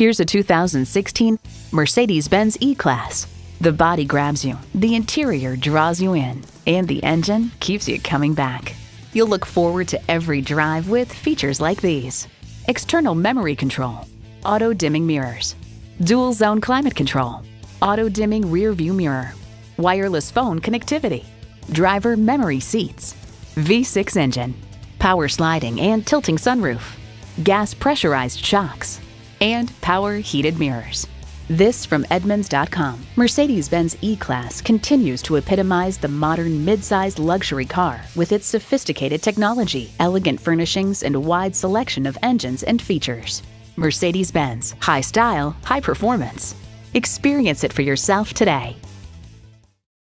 Here's a 2016 Mercedes-Benz E-Class. The body grabs you, the interior draws you in, and the engine keeps you coming back. You'll look forward to every drive with features like these. External memory control, auto dimming mirrors, dual zone climate control, auto dimming rear view mirror, wireless phone connectivity, driver memory seats, V6 engine, power sliding and tilting sunroof, gas pressurized shocks, and power heated mirrors. This from Edmunds.com. Mercedes Benz E Class continues to epitomize the modern mid sized luxury car with its sophisticated technology, elegant furnishings, and wide selection of engines and features. Mercedes Benz, high style, high performance. Experience it for yourself today.